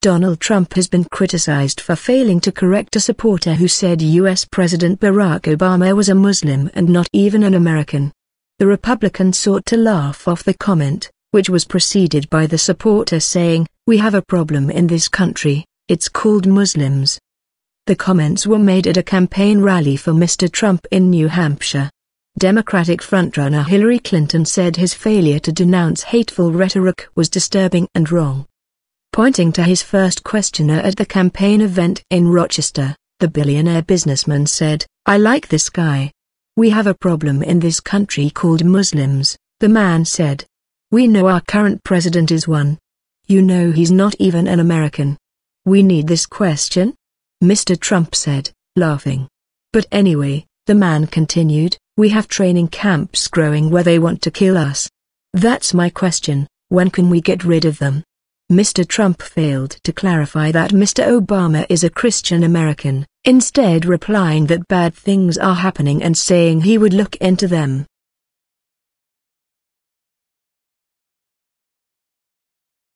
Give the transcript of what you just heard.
Donald Trump has been criticized for failing to correct a supporter who said U.S. President Barack Obama was a Muslim and not even an American. The Republican sought to laugh off the comment, which was preceded by the supporter saying, We have a problem in this country, it's called Muslims. The comments were made at a campaign rally for Mr. Trump in New Hampshire. Democratic frontrunner Hillary Clinton said his failure to denounce hateful rhetoric was disturbing and wrong. Pointing to his first questioner at the campaign event in Rochester, the billionaire businessman said, I like this guy. We have a problem in this country called Muslims, the man said. We know our current president is one. You know he's not even an American. We need this question? Mr. Trump said, laughing. But anyway, the man continued, we have training camps growing where they want to kill us. That's my question, when can we get rid of them? Mr. Trump failed to clarify that Mr. Obama is a Christian American, instead replying that bad things are happening and saying he would look into them.